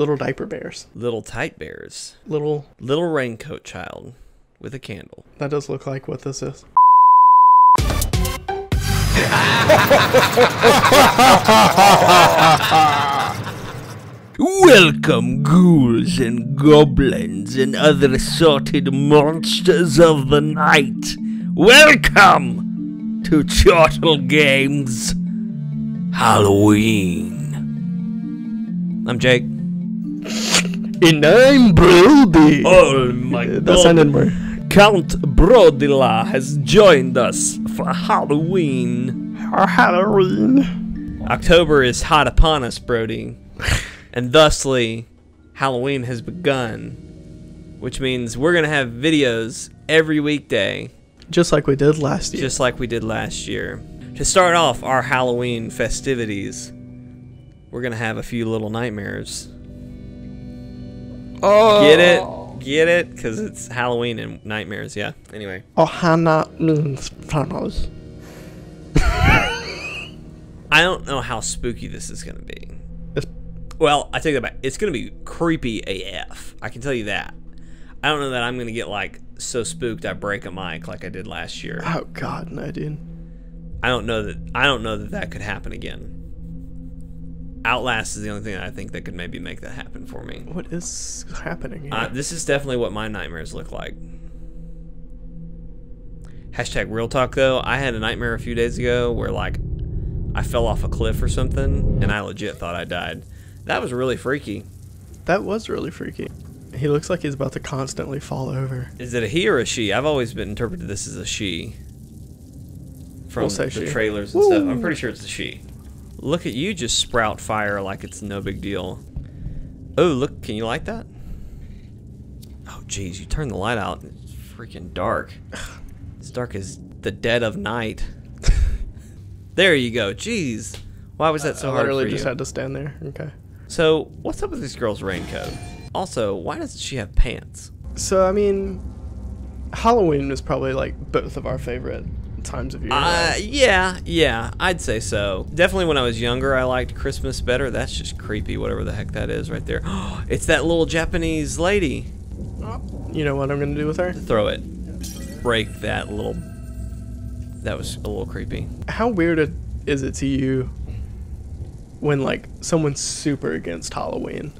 Little diaper bears. Little tight bears. Little. Little raincoat child with a candle. That does look like what this is. Welcome, ghouls and goblins and other assorted monsters of the night. Welcome to Chortle Games Halloween. I'm Jake. And I'm Brody. Oh my that sounded more. Count Brodila has joined us for Halloween. Our Halloween. October is hot upon us, Brody. and thusly, Halloween has begun. Which means we're going to have videos every weekday, Just like we did last year. just like we did last year. To start off our Halloween festivities, we're going to have a few little nightmares. Oh. Get it? Get it? Because it's Halloween and nightmares, yeah. Anyway. Oh, Hannah tunnels. I don't know how spooky this is going to be. It's- Well, I take that back. It's going to be creepy AF. I can tell you that. I don't know that I'm going to get like so spooked I break a mic like I did last year. Oh God, no, dude. I don't know that I don't know that that could happen again. Outlast is the only thing that I think that could maybe make that happen for me. What is happening here? Uh, this is definitely what my nightmares look like. Hashtag real talk though. I had a nightmare a few days ago where like I fell off a cliff or something and I legit thought I died. That was really freaky. that was really freaky. He looks like he's about to constantly fall over. Is it a he or a she? I've always been interpreted this as a she. From We'll say the she. trailers and stuff. I'm pretty sure it's a she. Look at you just sprout fire like it's no big deal. Oh, look, can you light that? Oh, jeez, you turn the light out. and It's freaking dark. It's dark as the dead of night. there you go. Jeez. Why was that so I hard literally for just you? had to stand there. Okay. So, what's up with this girl's raincoat? Also, why doesn't she have pants? So I mean, Halloween is probably like both of our favorite times of year. Uh, yeah, yeah, I'd say so. Definitely when I was younger, I liked Christmas better. That's just creepy, whatever the heck that is right there. it's that little Japanese lady. you know what I'm gonna do with her? Throw it. Break that little. That was a little creepy. How weird is it to you when like someone's super against Halloween?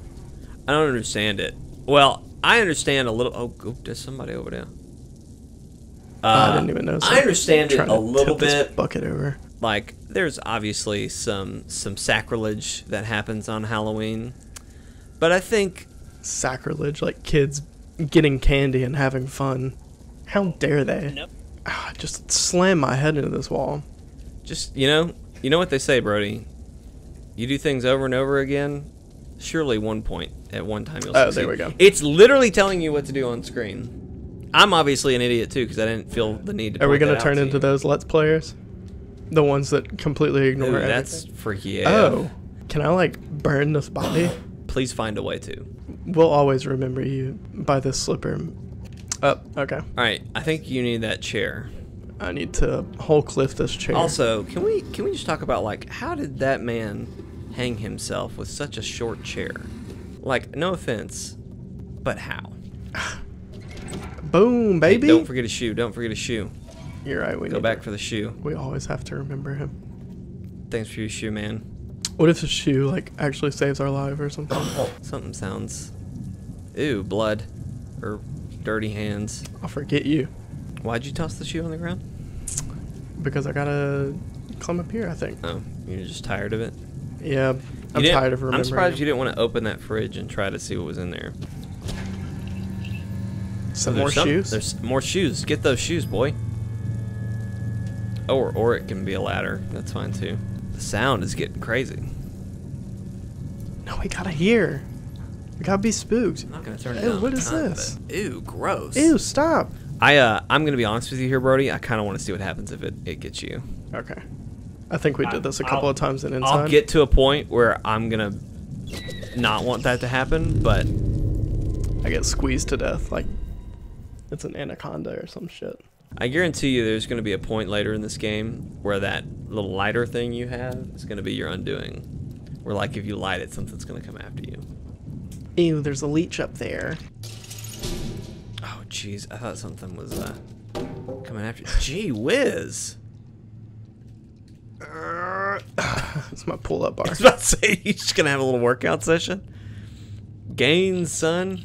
I don't understand it. Well, I understand a little. Oh, oh there's somebody over there. I didn't even know. I understand it Trying a to little bit. bucket over. like there's obviously some some sacrilege that happens on Halloween. But I think Sacrilege, like kids getting candy and having fun. How dare they? Nope. Ah, I just slam my head into this wall. just you know, you know what they say, Brody. You do things over and over again. Surely one point at one time you'll. Oh, succeed. there we go. It's literally telling you what to do on screen. I'm obviously an idiot too because I didn't feel the need to. Are we gonna turn to into you. those Let's Players? The ones that completely ignore everything? that's freaky. Oh, can I like burn this body? Please find a way to. We'll always remember you by this slipper. Oh, okay. All right, I think you need that chair. I need to whole cliff this chair. Also, can we can we just talk about like how did that man hang himself with such a short chair? Like, no offense, but how? boom, Hey, baby. don't forget a shoe. Don't forget a shoe. You're right. We Go back to- for the shoe. We always have to remember him. Thanks for your shoe, man. What if the shoe like actually saves our life or something? Something sounds. Ooh, blood. Or dirty hands. I'll forget you Why'd you toss the shoe on the ground? because I gotta climb up here. I think. Oh, you're just tired of it? Yeah, I'm tired of remembering. I'm surprised it. you didn't want to open that fridge and try to see what was in there. Some There's more shoes. There's more shoes. Get those shoes, boy. Or or it can be a ladder. That's fine too. The sound is getting crazy. No, we gotta hear. We gotta be spooked. I'm not gonna turn it Ew, down. what a ton, this? but- Ew, gross. Ew, stop. I uh, I'm gonna be honest with you here, Brody. I kind of want to see what happens if it, it gets you. Okay. I think we did this a couple I'll- of times in Inside. I'll get to a point where I'm gonna not want that to happen, but I get squeezed to death like it's an anaconda or some shit. I guarantee you there's gonna be a point later in this game where that little lighter thing you have is gonna be your undoing. Where like if you light it, something's gonna come after you. Ew, there's a leech up there. Oh, jeez. I thought something was uh, coming after you. Gee whiz. It's my pull up bar. I was about to say, you're just going to have a little workout session? Gain, son.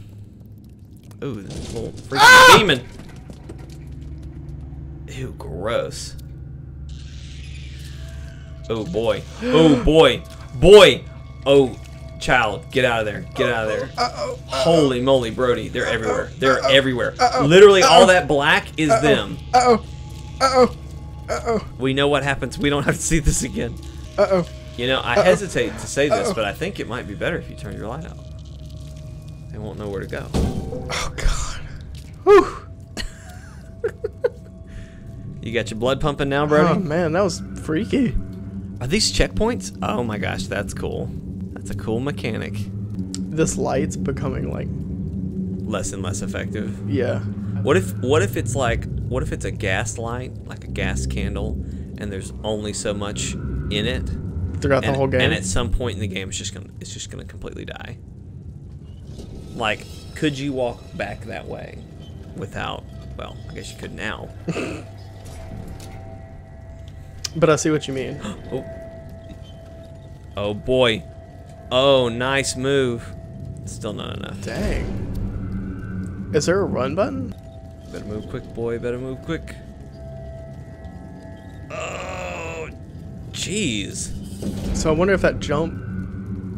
Ooh, this little freaking ah! demon. Ew, gross. Oh, boy. Oh, boy. Boy. Oh, child. Get out of there. Get out of there. Uh-oh. Holy moly, Brody. They're everywhere. They're everywhere. Literally, all that black is them. Uh-oh. Uh-oh. Uh-oh. We know what happens. We don't have to see this again. Uh-oh. You know, I hesitate to say this, but I think it might be better if you turn your light out. They won't know where to go. Oh, God. Whew. You got your blood pumping now, bro? Oh, man, that was freaky. Are these checkpoints? Oh my gosh, that's cool. That's a cool mechanic. This light's becoming, like, Less and less effective. yeah. What if what if it's like what if it's a gas light, like a gas candle, and there's only so much in it? Throughout the whole game. and at some point in the game it's just gonna it's just gonna completely die. Like, could you walk back that way without well, I guess you could now. but I see what you mean. Oh. Oh boy. Oh, nice move. Still not enough. Dang. Is there a run button? Better move quick, boy. Better move quick. Oh, jeez. So I wonder if that jump.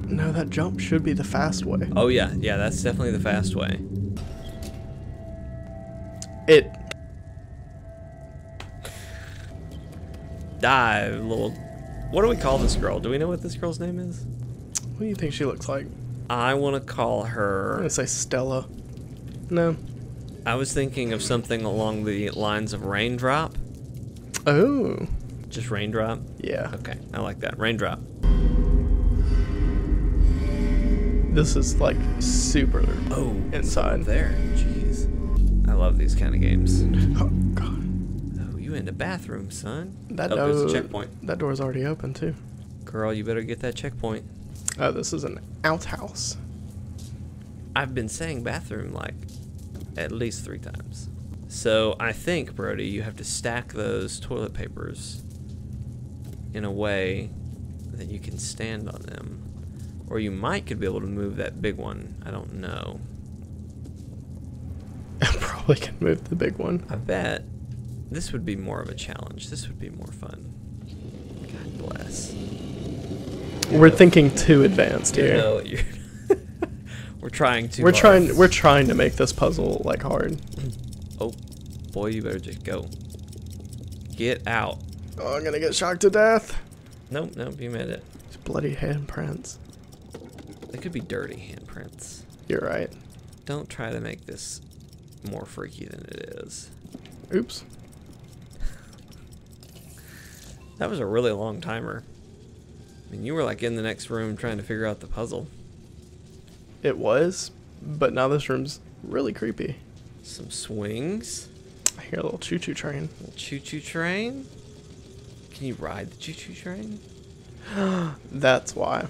No, that jump should be the fast way. Oh yeah, yeah. That's definitely the fast way. It. Dive, little. What do we call this girl? Do we know what this girl's name is? What do you think she looks like? I want to call I'm her. gonna say Stella. No. I was thinking of something along the lines of raindrop. Oh. Just raindrop. Yeah. Okay, I like that. Raindrop. This is like super Oh, inside. there. Jeez. I love these kind of games. Oh god. Oh, you in the bathroom, son. That oh, there's a door. checkpoint. That door's already open too. Girl, you better get that checkpoint. Oh, this is an outhouse. I've been saying bathroom like at least three times. So I think, Brody, you have to stack those toilet papers in a way that you can stand on them. Or you might could be able to move that big one. I don't know. I probably can move the big one. I bet this would be more of a challenge. This would be more fun. God bless. We're thinking too advanced You here. know, you're we're trying to. we're hard. trying. We're trying to make this puzzle like hard. Oh, boy, you better just go. Get out. Oh, I'm gonna get shocked to death. Nope, nope, you made it. These bloody handprints. They could be dirty handprints. You're right. Don't try to make this more freaky than it is. Oops. That was a really long timer. I mean, you were like in the next room trying to figure out the puzzle. It was, but now this room's really creepy. Some swings. I hear a little choo-choo train. Little choo-choo train. Can you ride the choo-choo train? That's why.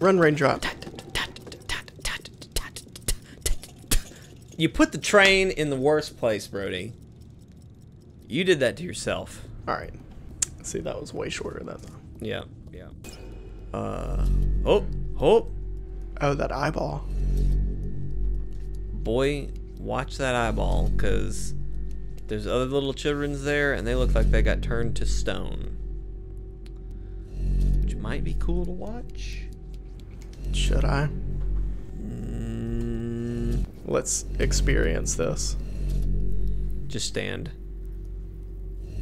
Run, raindrop. You put the train in the worst place, Brody. You did that to yourself. All right. See, that was way shorter than. Yeah, yeah. Uh, oh, oh, Oh, that eyeball. boy, watch that eyeball, cause there's other little childrens there, and they look like they got turned to stone, might be cool to watch. Should I? Mm, Let's experience this. just stand.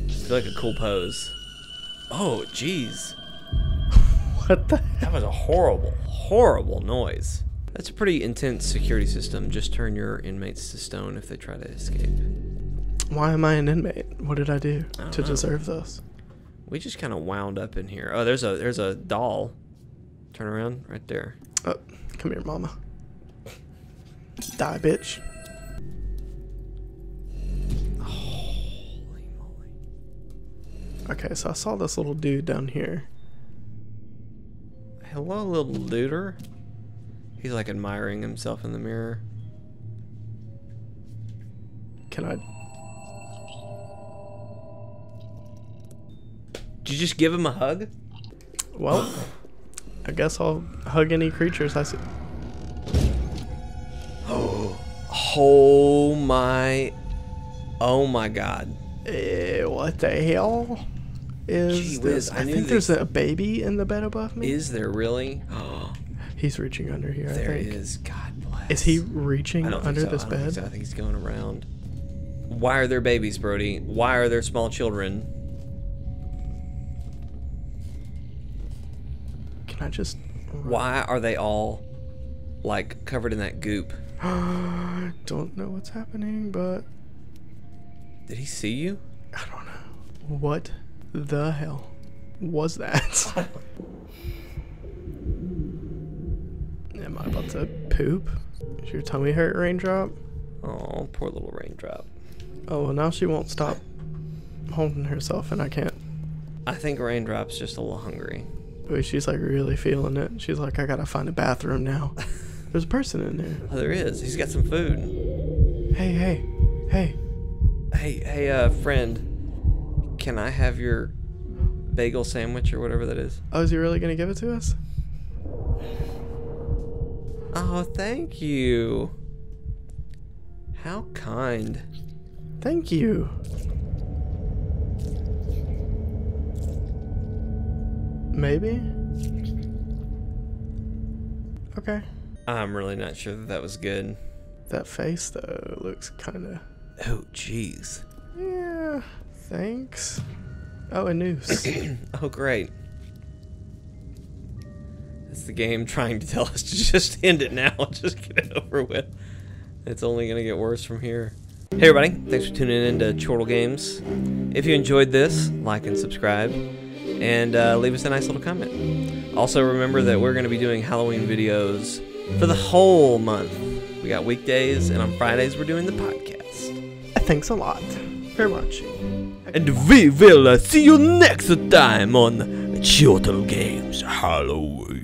Feel like a cool pose. Oh, jeez. What the? That was a horrible, horrible noise. That's a pretty intense security system. Just turn your inmates to stone if they try to escape. Why am I an inmate? What did I do I to know. deserve this? We just kind of wound up in here. Oh, there's a there's a doll. Turn around right there. Oh, come here, mama. Die, bitch. Holy moly! Okay, so I saw this little dude down here. Hello, little looter. He's like admiring himself in the mirror. Can I? Did you just give him a hug? Well, I guess I'll hug any creatures I see. Oh my. Oh my god. Eh, what the hell is Gee whiz, this? I I, think there's a baby in the bed above me. Is there really? Oh. He's reaching under here. there I think. is. God bless. Is he reaching under so. this I don't think bed? so. I think he's going around. Why are there babies, Brody? Why are there small children? Can I just? Why are they all like covered in that goop? I don't know what's happening, but Did he see you? I don't know. What the hell was that? Am I about to poop? Is your tummy hurt, Raindrop? Oh, poor little raindrop. Oh, well, now she won't stop holding herself, and I can't. I think raindrop's just a little hungry. She's like really feeling it. She's like, I gotta find a bathroom now. There's a person in there. Oh, there is. He's got some food. Hey, hey, hey. Hey, hey, uh, friend. Can I have your bagel sandwich or whatever that is? Oh, is he really gonna give it to us? Oh, thank you. How kind. Thank you. Maybe? Okay. I'm really not sure that that was good. That face, though, looks kind of. Oh, jeez. Yeah, thanks. Oh, a noose. Oh, great. It's the game trying to tell us to just end it now. Just get it over with. It's only going to get worse from here. Hey, everybody. Thanks for tuning in to Chortle Games. If you enjoyed this, like and subscribe. And uh, leave us a nice little comment. Also, remember that we're going to be doing Halloween videos for the whole month. We got weekdays, and on Fridays, we're doing the podcast. thanks a lot for watching. And we will uh, see you next time on Chortle Games Halloween.